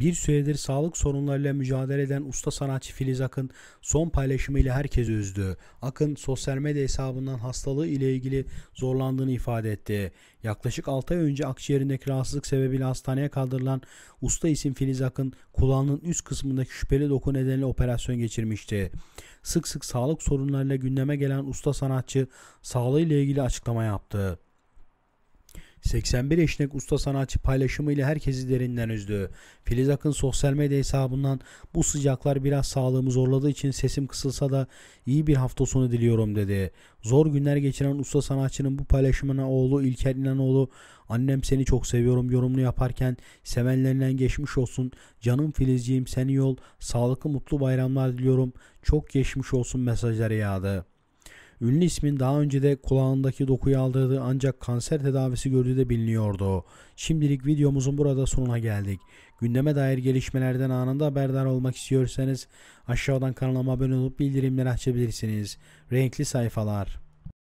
Bir süredir sağlık sorunlarıyla mücadele eden usta sanatçı Filiz Akın son paylaşımıyla herkesi üzdü. Akın sosyal medya hesabından hastalığı ile ilgili zorlandığını ifade etti. Yaklaşık 6 ay önce akciğerindeki rahatsızlık sebebiyle hastaneye kaldırılan usta isim Filiz Akın kulağının üst kısmındaki şüpheli doku nedeniyle operasyon geçirmişti. Sık sık sağlık sorunlarıyla gündeme gelen usta sanatçı sağlığı ile ilgili açıklama yaptı. 81 yaşındaki usta sanatçı paylaşımıyla herkesi derinden üzdü. Filiz Akın sosyal medya hesabından bu sıcaklar biraz sağlığımı zorladığı için sesim kısılsa da iyi bir hafta sonu diliyorum dedi. Zor günler geçiren usta sanatçının bu paylaşımına oğlu İlker İnanoğlu annem seni çok seviyorum yorumunu yaparken sevenlerinden geçmiş olsun canım Filizciğim seni yol sağlıklı mutlu bayramlar diliyorum çok geçmiş olsun mesajları yağdı. Ünlü ismin daha önce de kulağındaki dokuyu aldırdığı ancak kanser tedavisi gördüğü de biliniyordu. Şimdilik videomuzun burada sonuna geldik. Gündeme dair gelişmelerden anında haberdar olmak istiyorsanız aşağıdan kanalıma abone olup bildirimleri açabilirsiniz. Renkli sayfalar.